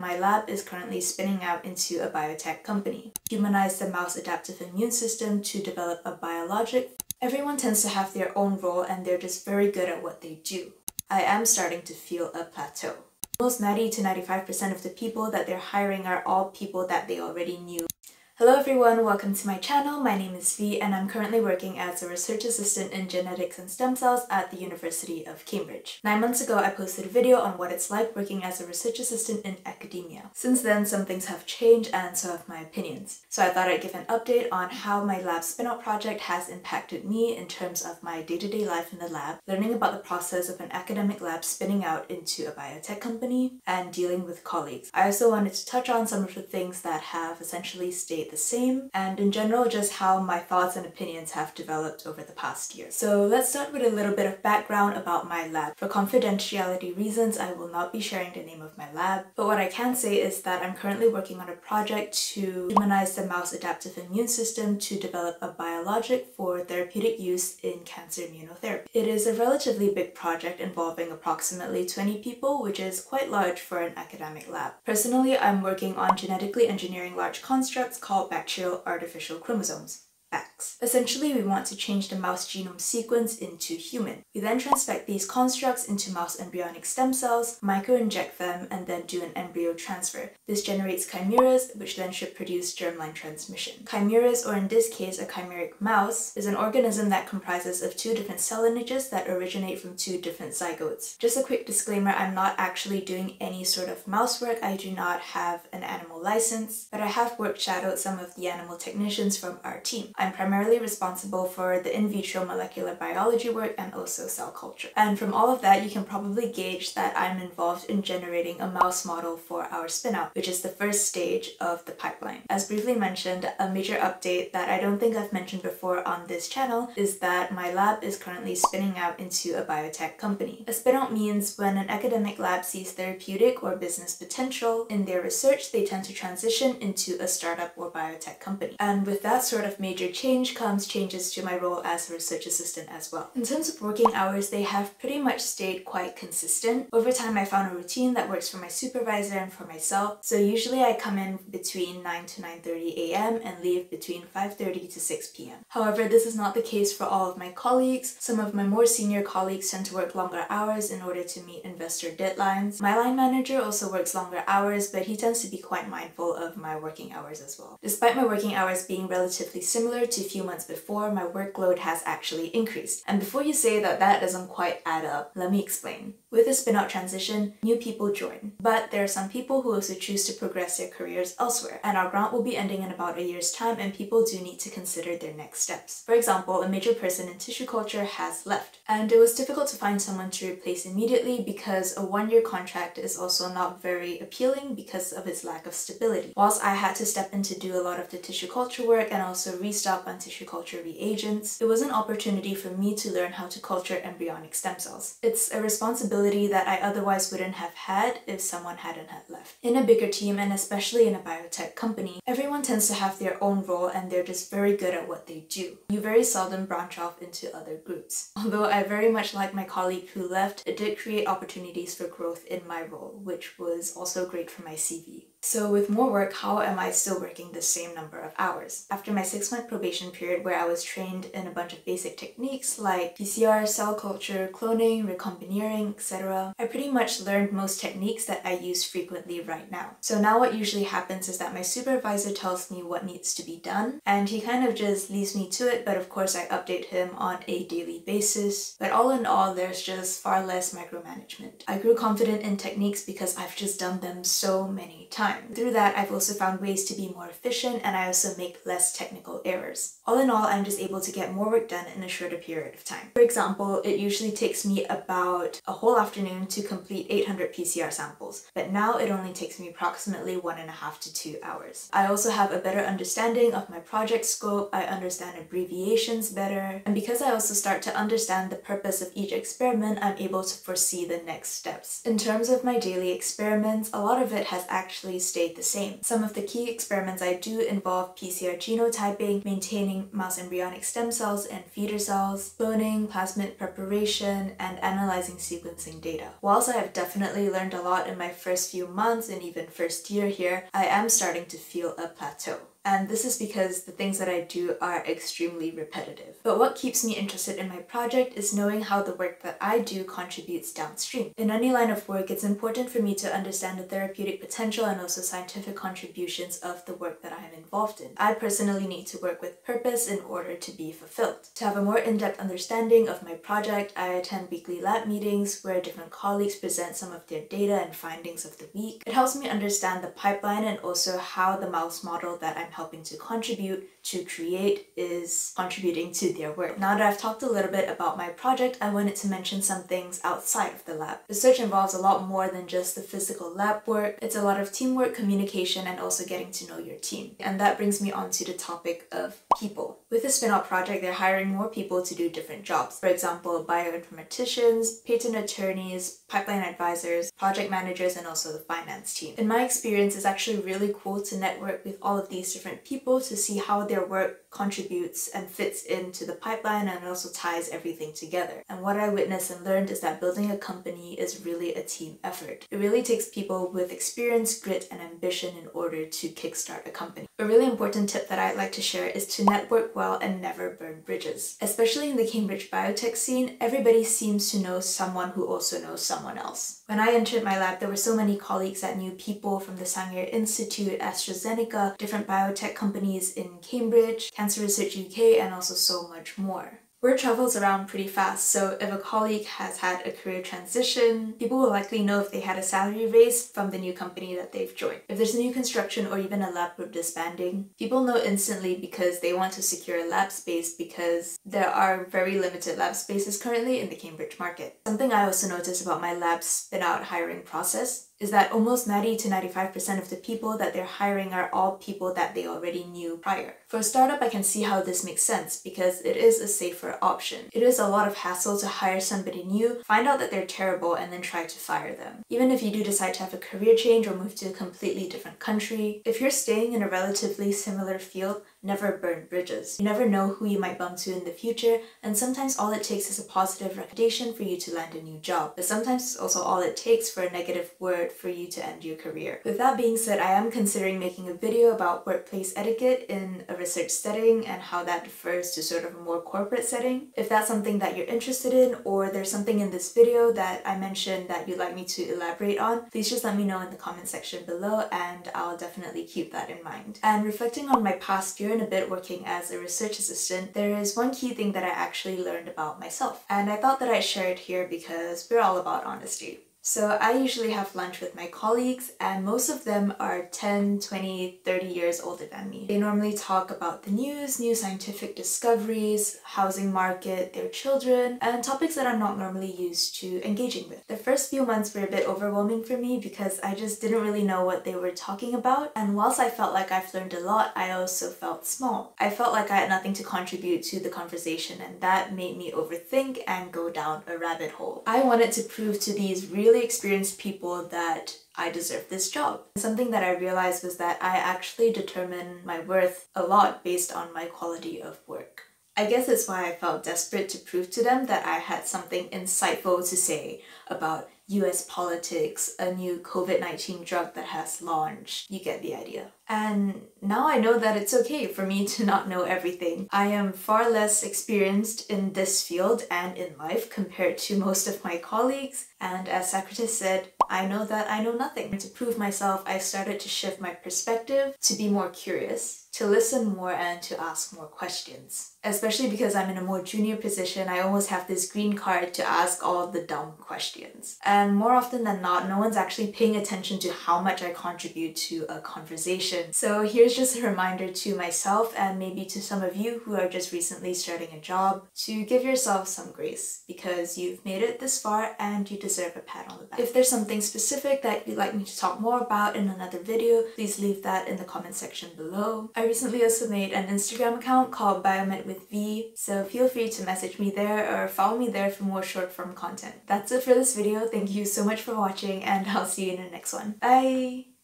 My lab is currently spinning out into a biotech company. Humanize the mouse adaptive immune system to develop a biologic. Everyone tends to have their own role and they're just very good at what they do. I am starting to feel a plateau. Most 90 to 95% of the people that they're hiring are all people that they already knew Hello everyone, welcome to my channel. My name is Vy and I'm currently working as a research assistant in genetics and stem cells at the University of Cambridge. Nine months ago, I posted a video on what it's like working as a research assistant in academia. Since then, some things have changed and so have my opinions. So I thought I'd give an update on how my lab spinout project has impacted me in terms of my day-to-day -day life in the lab, learning about the process of an academic lab spinning out into a biotech company, and dealing with colleagues. I also wanted to touch on some of the things that have essentially stayed the same, and in general just how my thoughts and opinions have developed over the past year. So let's start with a little bit of background about my lab. For confidentiality reasons, I will not be sharing the name of my lab, but what I can say is that I'm currently working on a project to humanize the mouse adaptive immune system to develop a biologic for therapeutic use in cancer immunotherapy. It is a relatively big project involving approximately 20 people, which is quite large for an academic lab. Personally, I'm working on genetically engineering large constructs called called bacterial artificial chromosomes. BACs. Essentially, we want to change the mouse genome sequence into human. We then transfect these constructs into mouse embryonic stem cells, microinject them, and then do an embryo transfer. This generates chimeras, which then should produce germline transmission. Chimeras, or in this case a chimeric mouse, is an organism that comprises of two different cell lineages that originate from two different zygotes. Just a quick disclaimer, I'm not actually doing any sort of mouse work. I do not have an animal license, but I have work shadowed some of the animal technicians from our team. I'm primarily responsible for the in vitro molecular biology work and also cell culture. And from all of that, you can probably gauge that I'm involved in generating a mouse model for our spinout, which is the first stage of the pipeline. As briefly mentioned, a major update that I don't think I've mentioned before on this channel is that my lab is currently spinning out into a biotech company. A spinout means when an academic lab sees therapeutic or business potential in their research, they tend to transition into a startup or biotech company. And with that sort of major change comes changes to my role as a research assistant as well. In terms of working hours, they have pretty much stayed quite consistent. Over time, I found a routine that works for my supervisor and for myself. So usually I come in between 9 to 9.30 a.m. and leave between 5.30 to 6 p.m. However, this is not the case for all of my colleagues. Some of my more senior colleagues tend to work longer hours in order to meet investor deadlines. My line manager also works longer hours, but he tends to be quite mindful of my working hours as well. Despite my working hours being relatively similar similar to a few months before, my workload has actually increased. And before you say that that doesn't quite add up, let me explain. With the spinout transition, new people join. But there are some people who also choose to progress their careers elsewhere, and our grant will be ending in about a year's time and people do need to consider their next steps. For example, a major person in tissue culture has left, and it was difficult to find someone to replace immediately because a one-year contract is also not very appealing because of its lack of stability. Whilst I had to step in to do a lot of the tissue culture work and also on tissue culture reagents, it was an opportunity for me to learn how to culture embryonic stem cells. It's a responsibility that I otherwise wouldn't have had if someone hadn't had left. In a bigger team and especially in a biotech company, everyone tends to have their own role and they're just very good at what they do. You very seldom branch off into other groups. Although I very much like my colleague who left, it did create opportunities for growth in my role, which was also great for my CV. So with more work, how am I still working the same number of hours? After my six month probation period where I was trained in a bunch of basic techniques like PCR, cell culture, cloning, recombineering, etc., I pretty much learned most techniques that I use frequently right now. So now what usually happens is that my supervisor tells me what needs to be done and he kind of just leaves me to it but of course I update him on a daily basis. But all in all, there's just far less micromanagement. I grew confident in techniques because I've just done them so many times time. Through that, I've also found ways to be more efficient and I also make less technical errors. All in all, I'm just able to get more work done in a shorter period of time. For example, it usually takes me about a whole afternoon to complete 800 PCR samples, but now it only takes me approximately one and a half to two hours. I also have a better understanding of my project scope, I understand abbreviations better, and because I also start to understand the purpose of each experiment, I'm able to foresee the next steps. In terms of my daily experiments, a lot of it has actually essentially stayed the same. Some of the key experiments I do involve PCR genotyping, maintaining mouse embryonic stem cells and feeder cells, cloning, plasmid preparation, and analyzing sequencing data. Whilst I have definitely learned a lot in my first few months and even first year here, I am starting to feel a plateau and this is because the things that I do are extremely repetitive. But what keeps me interested in my project is knowing how the work that I do contributes downstream. In any line of work, it's important for me to understand the therapeutic potential and also scientific contributions of the work that I am involved in. I personally need to work with purpose in order to be fulfilled. To have a more in-depth understanding of my project, I attend weekly lab meetings where different colleagues present some of their data and findings of the week. It helps me understand the pipeline and also how the mouse model that I'm helping to contribute to create is contributing to their work. Now that I've talked a little bit about my project, I wanted to mention some things outside of the lab. The research involves a lot more than just the physical lab work. It's a lot of teamwork, communication, and also getting to know your team. And that brings me on to the topic of people. With the Spinout project, they're hiring more people to do different jobs. For example, bioinformaticians, patent attorneys, pipeline advisors, project managers, and also the finance team. In my experience, it's actually really cool to network with all of these different people to see how their work contributes and fits into the pipeline and also ties everything together. And what I witnessed and learned is that building a company is really a team effort. It really takes people with experience, grit, and ambition in order to kickstart a company. A really important tip that I'd like to share is to network well and never burn bridges. Especially in the Cambridge biotech scene, everybody seems to know someone who also knows someone else. When I entered my lab, there were so many colleagues that knew people from the Sanger Institute, AstraZeneca, different biotech companies in Cambridge, Cancer Research UK, and also so much more. Word travels around pretty fast, so if a colleague has had a career transition, people will likely know if they had a salary raise from the new company that they've joined. If there's a new construction or even a lab group disbanding, people know instantly because they want to secure a lab space because there are very limited lab spaces currently in the Cambridge market. Something I also noticed about my lab spin out hiring process is that almost 90 to 95% of the people that they're hiring are all people that they already knew prior. For a startup, I can see how this makes sense because it is a safer option. It is a lot of hassle to hire somebody new, find out that they're terrible, and then try to fire them. Even if you do decide to have a career change or move to a completely different country, if you're staying in a relatively similar field, never burn bridges. You never know who you might bump to in the future, and sometimes all it takes is a positive recommendation for you to land a new job. But sometimes it's also all it takes for a negative word for you to end your career. With that being said, I am considering making a video about workplace etiquette in a research setting and how that differs to sort of a more corporate setting. If that's something that you're interested in, or there's something in this video that I mentioned that you'd like me to elaborate on, please just let me know in the comment section below and I'll definitely keep that in mind. And reflecting on my past year year and a bit working as a research assistant, there is one key thing that I actually learned about myself. And I thought that I'd share it here because we're all about honesty. So I usually have lunch with my colleagues and most of them are 10, 20, 30 years older than me. They normally talk about the news, new scientific discoveries, housing market, their children, and topics that I'm not normally used to engaging with. The first few months were a bit overwhelming for me because I just didn't really know what they were talking about and whilst I felt like I've learned a lot, I also felt small. I felt like I had nothing to contribute to the conversation and that made me overthink and go down a rabbit hole. I wanted to prove to these really really experienced people that I deserve this job. Something that I realized was that I actually determine my worth a lot based on my quality of work. I guess that's why I felt desperate to prove to them that I had something insightful to say about US politics, a new COVID 19 drug that has launched. You get the idea. And now I know that it's okay for me to not know everything. I am far less experienced in this field and in life compared to most of my colleagues. And as Socrates said, I know that I know nothing. To prove myself, I started to shift my perspective to be more curious, to listen more, and to ask more questions. Especially because I'm in a more junior position, I almost have this green card to ask all the dumb questions. And more often than not, no one's actually paying attention to how much I contribute to a conversation so here's just a reminder to myself and maybe to some of you who are just recently starting a job to give yourself some grace because you've made it this far and you deserve a pat on the back. If there's something specific that you'd like me to talk more about in another video, please leave that in the comment section below. I recently also made an Instagram account called Biomed with Vy, so feel free to message me there or follow me there for more short form content. That's it for this video. Thank you so much for watching and I'll see you in the next one. Bye!